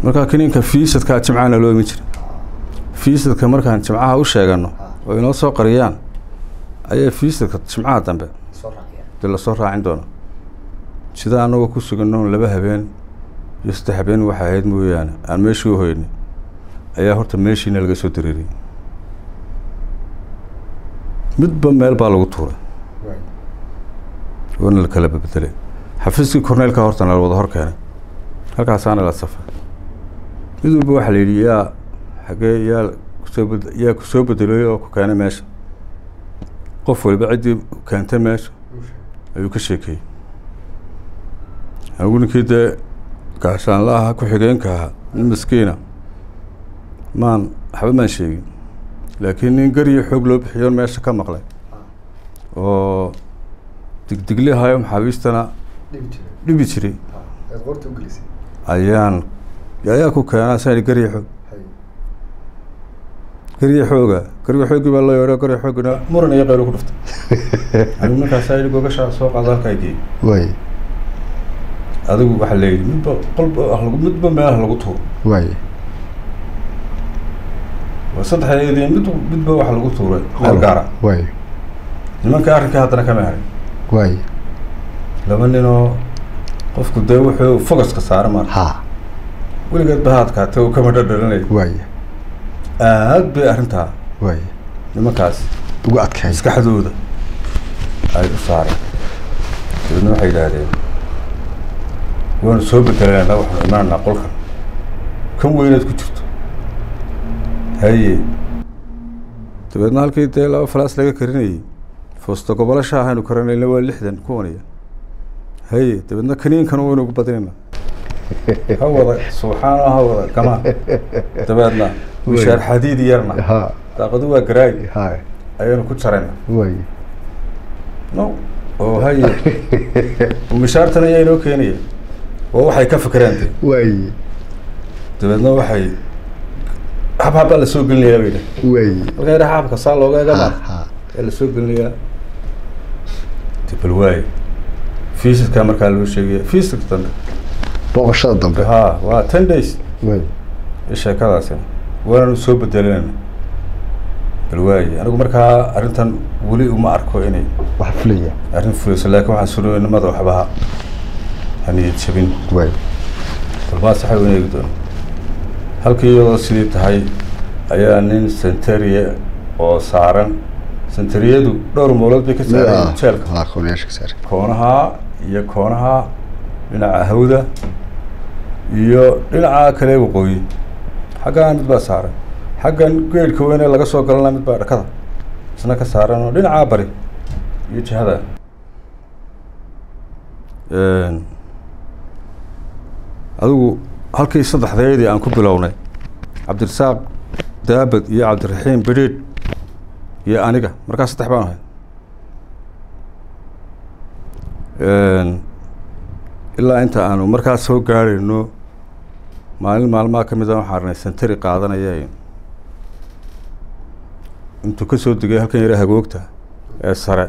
markaa kiniinka fiisadkaa jimcahana loo iman jira fiisadka markaan jimcaha u sheegano oo inoo soo qariyaan ayaa fiisadka jimcaha dambe. Dee la soo raacin doona sida anagoo ku sugano laba habeen iyo saddex habeen waxay ahayd mooyaane aan meeshii u hoynay ayaa horta meeshiina laga soo dareeriyey midba meel baa lagu tuuray. Waana la kala bedelay. Xafiiskii corneelka horta na wada hor keenay. Halkaasaana la safay. Mid walba waxaa la yidhi yaa xagee yaa yaa ku soo bedelay oo ku keenay meesha. Qof waliba ciddii keentay meesha ayuu ka sheekeeyey anigu ninkii dee gaashaanla-aha ku-xigeenka ahaa nin maskiina maan waxba maan sheegin. Laakiin nin gariyo xoog loo bixiyoon meesha ka maqlay. Oo digdigli ahayo maxaabiistana dhibi jiray. ayaan ayaa ku keenaa sani gariyo xoog gariyo xooga. Gariyo xooggii baa loo yeedho gariyo xoogina muran iyo qaylo ku dhuftay anigu markaasaa yidhi gogashaa soo qaada halkaa geey waay adigu waxaa la yidhi midba qolba halagu midba meel ha lagu tuuro. Waay waa saddexdeedii mid midba waxa lagu tuuray meel gaara waay nimanka arrinkai haddana kama harin waay laba ninoo qofku dee wuxuu fogaska saara maa ha. Weligeed ba haadkaate uu kama dhadhalanay waay aad bay arrintaa waay nimankaas ugu adkay maskaxdooda ay u saareen. Dabeedna waxay yidhaahdeen waanu soo bedelanaa waxaanu imaananaa qolkan kan weynaad ku jirto. Haye dabeedna halkii dee laba falaas laga karinayey foosto gobolasha ahaynu karinayna waa lixdan kuwaniya haye dabeedna kaniinkan waynu ugu badinayna ha wada suuxaano ha wada gamaan dabeedna mishaar xadiid yarna ha. Daaqadu waa garaay. Ha. Ayaanu ku jarayna. Waay no. Oo haye mishaartan ayaa inoo keenaya. Oo waxay ka fikireen de waay dabeedna waxay habhabbaa la soo gelinayaa bay dhah waay halkaa yidha habka saa looga ha ee la soo gelinayaa de bal waaye fiisadkaa markaa loo sheegaya fiisadka dambe. Booqashada dambe. Ha waa ten days. Waay iyo sheekadaasina waananu soo bedelanayna bal waaye anigu markaa arrintan weli uma arko inay waxa fulaya arrin fulayso laakiin waxaan suno nimada waxba ha. Ha niyad jabin. Waay balmaas waxay u eegi doona halkii iyadoo sidii tahay ayaa nin centeria oo saaran. Centeriyadu dhowr moolood bay ka saaran jeelka koonaha iyo koonaha dhinaca hawda iyo dhinaca kale waqooyi xaggaan mid baa saaran xaggan geedhka weyne laga soo galana mid baa dhakada. Isna ka saaran oo dhinacaa bari iyo jihada. Adigu halkii saddexdeedii aan ku bilownay cabdirasaaq daabad iyo cabdiraxiim bidhiidh iyo aniga markaa saddex baan ahay ilaa inta aanu markaa soo gaarayno maalin maalmaha ka mid a waxaan arnay sentari qaadanaya intuu ka soo degay halkan yara hagoogta ee sare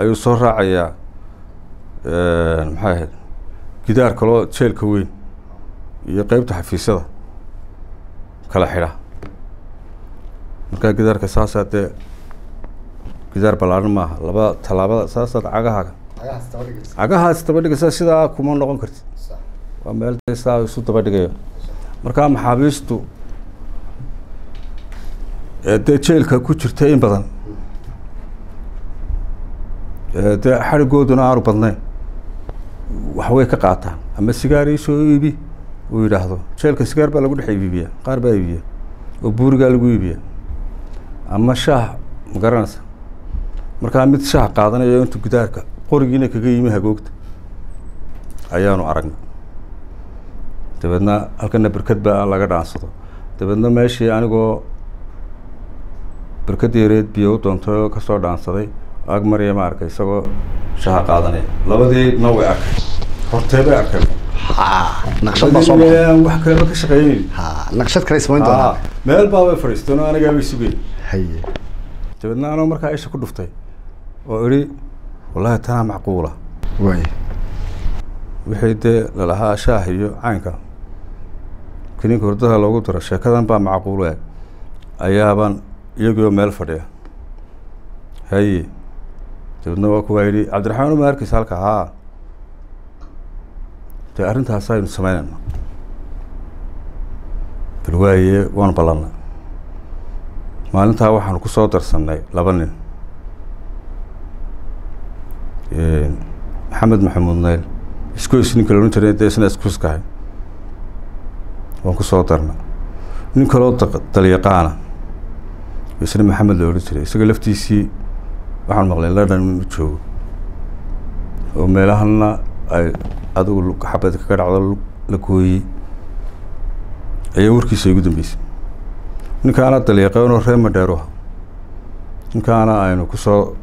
ayuu soo raacayaa maxay ahayd gidaar kaloo jeelka weyn iyo qeybta xafiisyada kala xidha. Markaa gidaarka saasaa dee gidaar ballaaran maaha laba tallaabada saasaad cagahaaga cagahaas daba dhigaysa sidaa kuma noqon kartid. Waa meel dee sidaa isu daba dhigayo markaa maxaabiistu ee dee jeelka ku jirta in badan ee dee xadhigooduna aanu badnayn wax way ka qaataan. Ama sigaar ii soo iibi uu yidhaahdo jeelka sigaar baa lagu dhex iibiya qaar baa iibiya oo buurigaa lagu iibiya ama shaah ma garanaysa. Markaa mid shaah qaadanayo intuu gidaarka qorigiina kaga yimi hagoogta ayaanu aragnay dabeedna halkana berked baa laga dhaansado. Dabeedna meeshii anigoo berked yareed biyo u doontay oo ka soo dhaansaday ag marya ma arkay isagoo shaha qaadanaya labadiina way arkay hortee bay arkeen. Wax kaleba ka shaqeynayn ha naqshad kale ismayn doonaa. Meel baa way fadhiisteen oo anigaa bay sugeen. Haye. Dabeedna anoo markaa isha ku dhuftay oo idhi wallahi tanaa macquula. Wixii dee lalahaa shaah iyo caynka kiniinka hurdada loogu daro sheekadan baa macquul eg. Ayaabaan iyagioo meel fadhiya. Haye dabeedna waa kuwaa yidhi cabdiraxmaan uma arkeysa halka haa. Dee arrintaas aynu sameynayna bal waaye waanu ballannay maalintaa waxaanu ku soo darsannay laba nin. Maxamed maxamuud nayl. Iskuis ninka la odhan jiray dee isna iskuiskahay waan ku soo darna nin kaloo da- dalyaqaana isna maxamed la odhan jiray isaga laftiisii waxaan maqlay london inuu joogo. Oo meelahana ay adigu xabad kaga dhacdo la gooyey. Ayaa warkiisa igu dambeysay. Ninkaana dalyaqaanoo reer madheeruha ninkaana aynu ku soo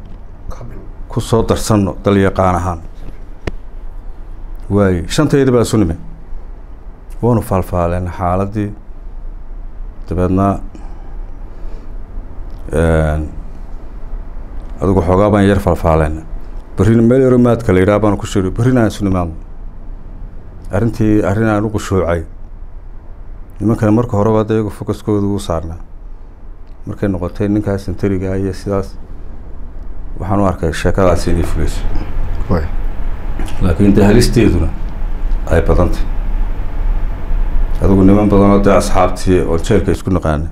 ku soo darsanno dalyaqaan ahaan. Waaye shantayda baa isu nimi waanu faalfaaleen xaaladii. Dabeedna adigu xoogaa baan yar faalfaaleen berrina meel yaro maadka la yidhaha baan ku shiri berrina aan isu nimaadno arrintii arrin aan u qushuucay nimankana marka horeba hadda iyagu focuskooda ugu saarnaa. Markay noqotay ninkaas sentariga iyo sidaas waxaan u arkay sheekadaasi inay fuleyso laakiin dee halisteeduna ay badantay adigu niman badanoo dee asxaabtii oo jeelka isku naqaana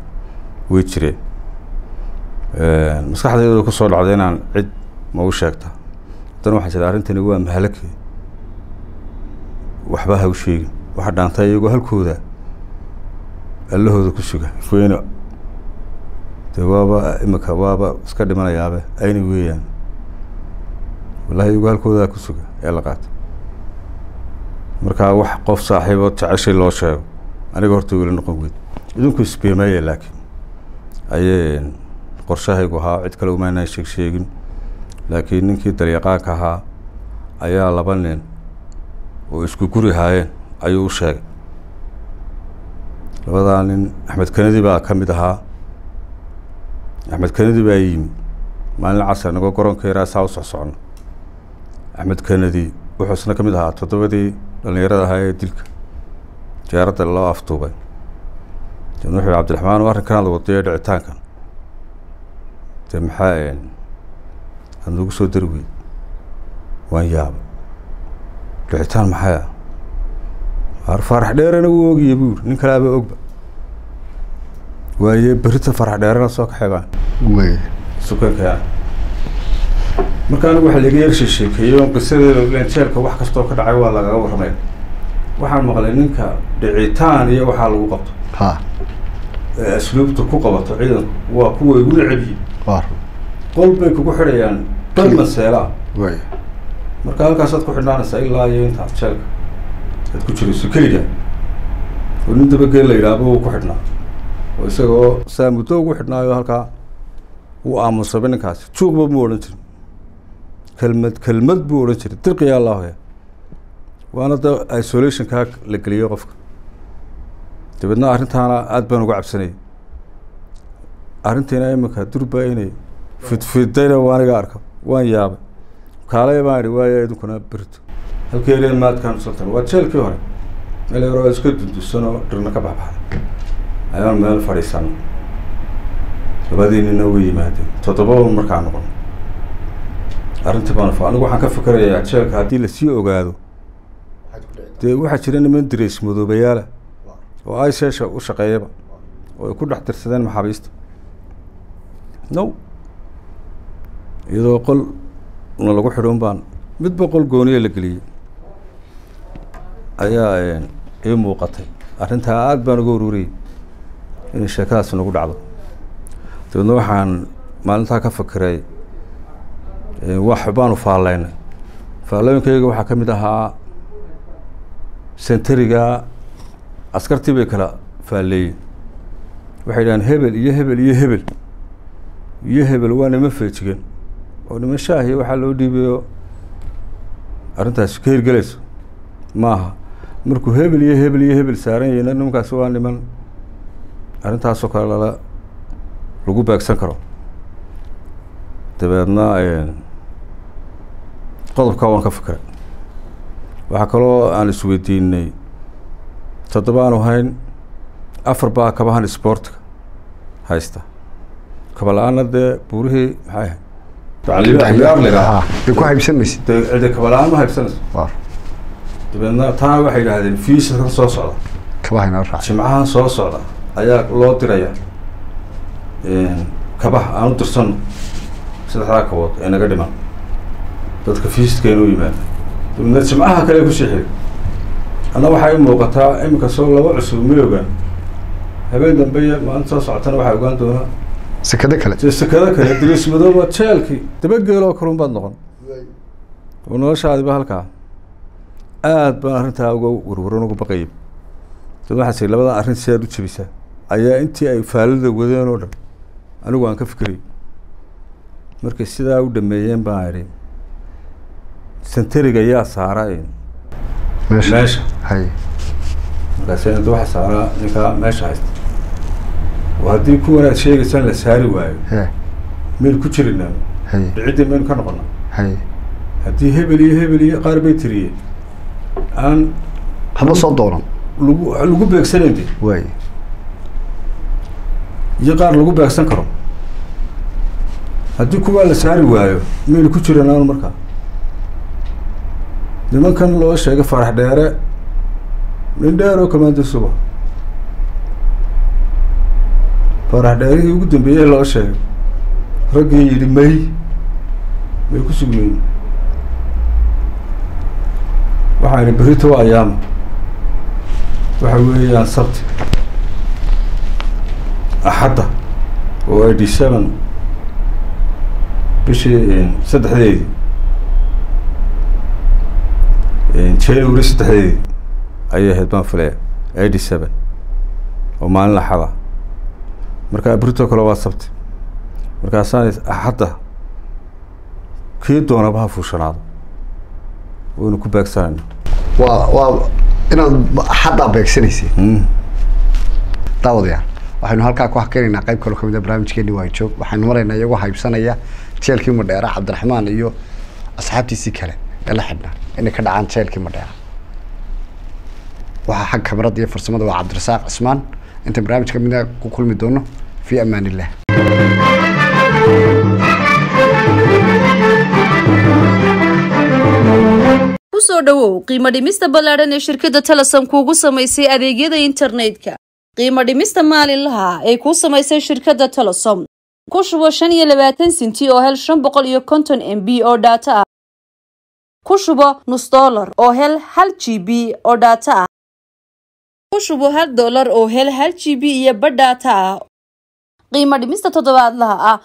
way jireen maskaxdayda ku soo dhacday inaan cid ma u sheegta. Haddana waxaa jira arrintani waa mahalake waxba ha u sheegin. Waxa dhaantay iyagoo halkooda. Allahooda ku suga. Weyne dee waaba imika waaba iska dhimanayaabe. Ayna weeyaan. Wallahi iyagoo halkooda ku suga ee la qaata markaa wax qof saaxiiboo jeceshay loo sheego aniga horta weli noqon weyd idinku isbeemeeya laakiin. Ayay qorshahaygu ahaa cid kale umaanaan sheeg sheegin. Laakiin ninkii dalyaqaanka ahaa ayaa laba nin oo isku guri haayeen ayuu u sheegay. Labadaa nin axmed kenedi baa ka mid ahaa. Axmed kenedi baa yimi. Maalin casar nagoo garoonka yaraa saa u socsocno axmed kenedi wuxuu isna ka mid ahaa toddobadii dhallinyarada ahaa ee dilka diyaaradda loo aftuubay deedna wuxuu yihi cabdiraxmaan arrinkanaad wadayo dhicitaankan dee maxaa aada nagu soo dari weyd waan yaaba dhicitaan maxay ah ar farax dheerana wuu ogiye yiri nin kalaaba ogba. Waaye berita farax dheerana soo kaxay baan waay sukanka marka anigu waxa laga yar sheekeeyey oo qisadeeda jeelka wax kastoo ka dhacay waa lagaga warramay waxaan maqlay ninka dhicitaan iyo waxaa lagu qabto. Asluubta ku qabato ciidanku waa kuwa igu necabyihin waa qol bay kugu xidhayaan dal maseelaa. Marka halkaasaad ku xidhnaanaysaa ilaa iyo intaad jeelka. Aad ku jirayso keliga oo nin dabageel la yidhaahba wuu ku xidhnaa. Oo isagoo saa muddo ugu xidhnaayo halkaa wuu aamusaba ninkaasi. Juuqba mu odhan jirin kelmad kelmad buu odhan jiray. Dirqiya allahoya waana da isolationkaa la geliyo qofka. Dabeedna arrintaana aada baan uga cabsanayay arrintiina iminka durba inay fidfidayna waa aniga arka waan yaabay. Kaalay baan idhi waaya idinkuna berito halkii elen maadkaan usaltan waa jeelkii hore. Meel yaroo iska dundusan oo dhirna ka baxbaxday ayaan meel fadhiisano labadii nina way yimaadeen toddobaba markaa noqon. Arrintii baan anigu waxaan ka fikirayaa jeelka haddii la sii ogaado dee waxaa jira niman dirays madoobayaala oo ay sheesha u shaqeeyaba oo ay ku dhex tirsadeen maxaabiista. No iyadoo qol na lagu xidhoon baan midba qol gooniya la geliyey ayaa ii muuqatay. Arrintaa aada baan uga ururiyey inay sheekadaas nagu dhacdo. Dabeedna waxaan maalintaa ka fakiray wax baanu faalleynay faallooyinkayga waxaa ka mid ahaa sentariga askartii bay kala faalleeyeen waxay dhahaan hebel iyo hebel iyo hebel iyo hebel waa nima feejigan oo nima shaahiya waxaa loo dhiibayo arrintaasi ka hirgelayso? Maaha markuu hebel iyo hebel iyo hebel saaran yahayna nimankaasi waa niman. Arrintaasoo kale lala lagu beegsan karo. Dabeedna qodobkaa waan ka fikiray waxaa kaloo aan isweydiinay toddoba aanu hayn afar baa kabahan isboortiga haysta. Kaba la'aanna dee buurihii maxay ahayd? De ku haybsan maysid de cide kaba la'aan ma haybsanayso dabeedna taana waxay yidhaahdeen fiiskan soo socda. Jimcahan soo socda. Ayaa loo diraya kabaha aan u dirsano saddexdaa kabood ee naga dhiman. Dadka fiiska inuu dabeedna jimcaha kale ku sii xiri anna waxaa i muuqataa iminka soo laba cusub ma ogaan habeen dambe iyo maalinta soo socotana waxaa ogaan doonaa sekado kale. Sekado kale diriis madooba jeelkii. Dabageeloo kalun baad noqon. Oo noloshaadiba halkaa. Aad baan arrintaa uga warwaran uga baqayay. Dad waxaa siri labadan arrin si aad u jebisaa ayaa intii ay faalida wadeen oo dhan. Anigu aan ka fikirayy markay sidaa u dhameeyeen baan idhi sentariga yaa saara meesha? Meesha. Hay. Markaas inta waxa saaraa ninkaa meesha haysta. Oo haddii kuwan aad sheegaysaan la saari waayo. Maynu ku jirinaa hay. Dhiciddii maynu ka noqona. Hay. Haddii hebel iyo hebel iyo qaar bay tiriyeen aan haba soo doonan lagu lagu beegsanayn de waay iyo qaar lagu beegsan karo. Haddii kuwaa la saari waayo maynu ku jiranaan markaa nimankan loo sheegay farax dheere nin dheer oo kamaanda suba farax dheerihii ugu dambeeyey loo sheegay raggii yidhi may may ku sugnayn. Waxaa idhi berito ayaama waxa weeyaan sabti. Axadda oo eighty seven bishii saddexdeedii january saddexdeedii ayay ahayd baan filaya eighty seven oo maalin axada markaa kale waa sabti. Markaasaan axadda kii doonaba ha fuushanaado waynu ku beegsanayna waa waa inaad xaddaa beegsanaysa daawadayaal waxaynu halkaa ku hakeynaynaa qayb kaloo ka mid a barnaamijkeeni waa joog waxaynu maraynaa iyagoo haybsanaya jeelkii madheera cabdiraxmaan iyo asxaabtiisii kale ee la xidhnaa inay ka dhacaan jeelkii madheera waxaa xag kamarada iyo farsamada waa cabdirasaaq cismaan inta barnaamij ka mid a ku kulmi doono fi amaan ku soo dhowow qiimo dhimista ballaadhan ee shirkadda telesom kuugu samaysay adeegyada internetka. Qiimo dhimista maalinlaha ay kuu samaysay shirkadda telesom ku shubo shan iyo labaatan sinti oo hel shan boqol iyo konton m b oo dhaato ah ku shubo nus dollar oo hel hal g b oo dhaato ah. Ku shubo hal dollar oo hel hal g b iyo badh dhaato ah. Qiimo dhimista toddobaadlaha ah.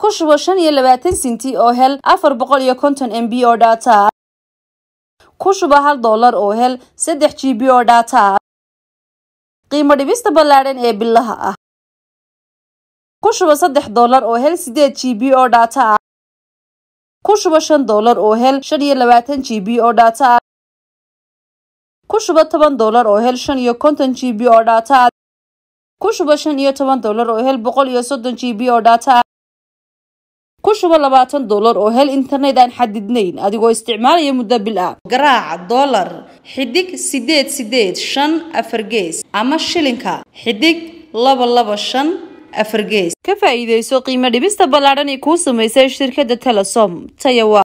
Ku shubo shan iyo labaatan sinti oo hel afar boqol iyo konton m b oo dhaato ah. Ku shubo hal dollar oo hel saddex g b oo dhaato ah. Qiimo dhibista ballaadhan ee bilaha ah. Ku shubo saddex dollar oo hel sideed g b oo dhaato ah ku shubo shan dollar oo hel shan iyo labaatan g b oo dhaato ah ku shubo toban dollar oo hel shan iyo konton g b oo dhaato ah ku shubo shan iyo toban dollar oo hel boqol iyo soddon g b oo dhaato ah ku shubo labaatan dollar oo hel internet aan xadidnayn adigoo isticmaalaya muddo bil ah. Garaaca dollar xidig sideed sideed shan afar gees ama shilinka xidig laba laba shan afargees ka faa'iidayso qiimo dhibista ballaadhan ee kuu samaysay shirkadda telesom tayawa